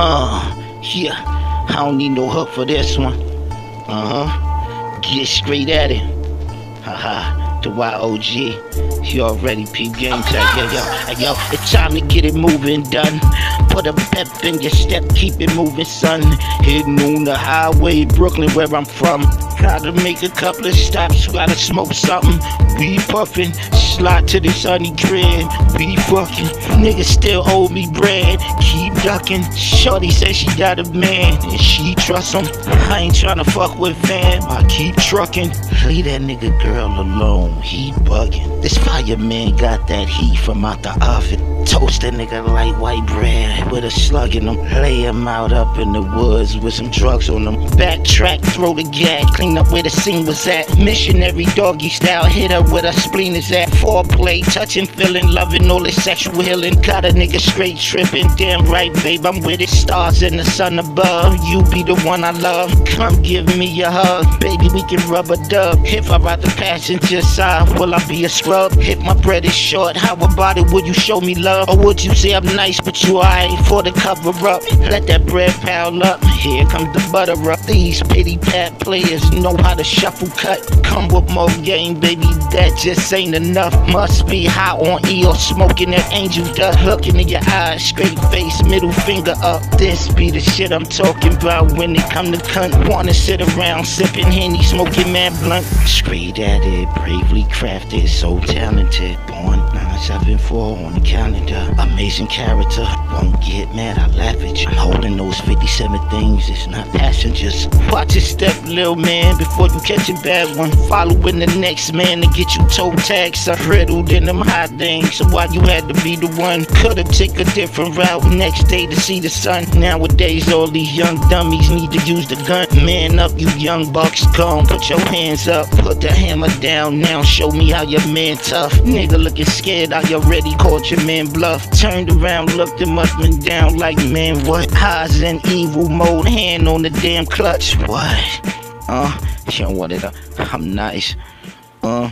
Uh, yeah. I don't need no hook for this one. Uh huh. Get straight at it. Haha. The YOG. You already peep game tech. Yo, yo, yo. It's time to get it moving, done. Put a pep in your step, keep it moving, son. Hitting on the highway, Brooklyn, where I'm from. Gotta make a couple of stops, gotta smoke something. We puffin', slide to the sunny crib. We fucking, niggas still owe me bread. Keep ducking. Shorty says she got a man, and she trust him. I ain't tryna fuck with fam, I keep trucking. Leave that nigga girl alone, he bugging. This fireman got that heat from out the oven. Toast that nigga like white bread with a slug in him. Lay him out up in the woods with some drugs on him. Backtrack, throw the gag, clean up where the scene was at. Missionary doggy style, hit her with a spleen is at. Foreplay, touching, feeling, loving, all this sexual healing. Got a nigga straight tripping, damn right, babe, I'm with it. Stars in the sun above, you be the one I love. Come give me a hug, baby, we can rub a dub. If I ride the passenger side, will I be a scrub? If my bread is short, how about it? Would you show me love? Or would you say I'm nice, but you ain't for the cover up? Let that bread pile up. Here comes the butter up. These pity pat players know how to shuffle cut. Come with more game, baby. That just ain't enough. Must be high on E or smoking that angel dust. Looking in your eyes, straight face, middle finger up. This be the shit I'm talking about when it come to cunt. Wanna sit around sipping henny, smoking man blunt. Straight at it, bravely crafted, so talented. Born 974 on the calendar. Amazing character. Won't get mad, I laugh at you. I'm holding those 57 things, it's not passengers. Watch your step, little man, before you catch a bad one. Following the next man to get you toe tags. I riddled in them hot things, so why you had to be the one? Could've took a different route next day to see the sun. Nowadays, all these young dummies need to use the gun. Man up, you young bucks, come put your hands up. Put the hammer down now, show me how your man tough. Nigga looking scared, I already caught your man bluff. Turned around, looked him up and down like, man, what? Highs in evil mode, hand on the damn clutch. What? Uh, you know what it, uh, I'm nice. Uh.